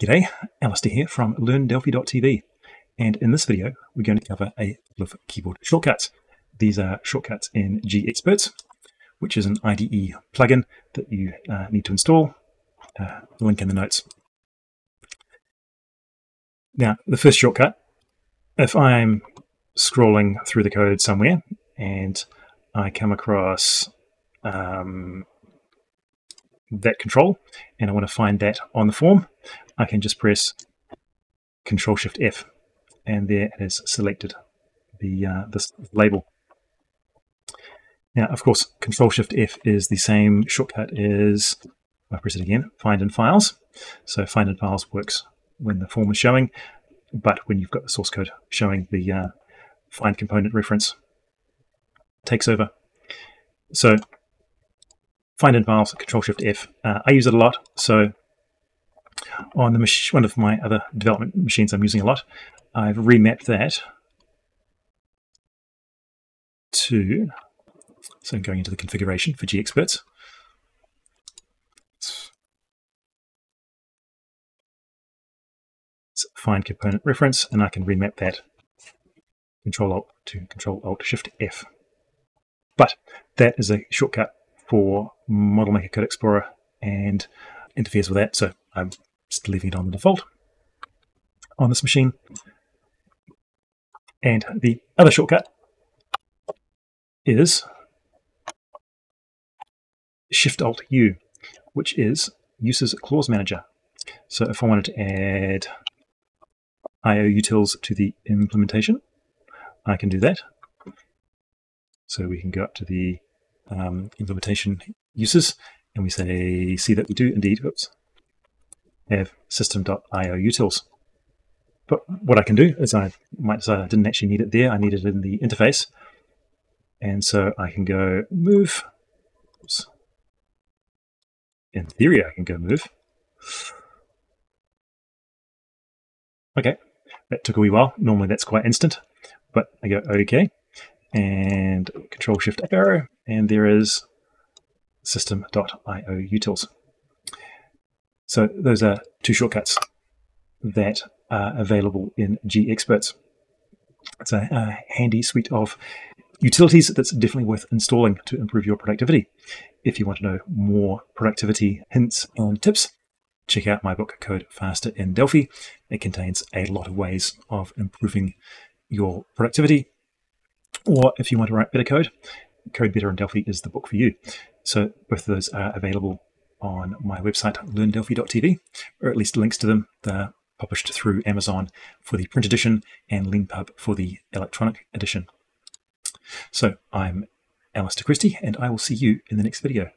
G'day, Alister here from LearnDelphi.tv and in this video we're going to cover a couple of keyboard shortcuts. These are shortcuts in GExperts, which is an IDE plugin that you uh, need to install. Uh, link in the notes. Now, the first shortcut, if I'm scrolling through the code somewhere and I come across um, that control and I want to find that on the form, I can just press Control Shift F and there it has selected the uh, this label. Now, of course, Control Shift F is the same shortcut as, I press it again, Find in Files. So Find in Files works when the form is showing, but when you've got the source code showing the uh, Find component reference takes over. So Find in Files, Control Shift F. Uh, I use it a lot, so on the one of my other development machines I'm using a lot, I've remapped that to, so I'm going into the configuration for GExperts. It's find component reference, and I can remap that Control Alt to Control Alt Shift F. But that is a shortcut for Model Maker Code Explorer and interferes with that, so I'm just leaving it on the default on this machine. And the other shortcut is Shift Alt U, which is uses clause manager. So if I wanted to add IO utils to the implementation, I can do that. So we can go up to the um, implementation uses and we say, see that we do indeed, oops, have system.io utils. But what I can do is I might decide I didn't actually need it there, I need it in the interface. And so I can go move. Oops. In theory, I can go move. Okay, that took a wee while. Normally that's quite instant, but I go OK and Control Shift arrow, and there is system.io utils. So those are two shortcuts that are available in GExperts. It's a, a handy suite of utilities that's definitely worth installing to improve your productivity. If you want to know more productivity hints and tips, check out my book Code Faster in Delphi. It contains a lot of ways of improving your productivity. Or if you want to write better code, Code Better in Delphi is the book for you. So both of those are available on my website, learndelphi.tv, or at least links to them. They're published through Amazon for the print edition and Leanpub for the electronic edition. So I'm Alister Christie, and I will see you in the next video.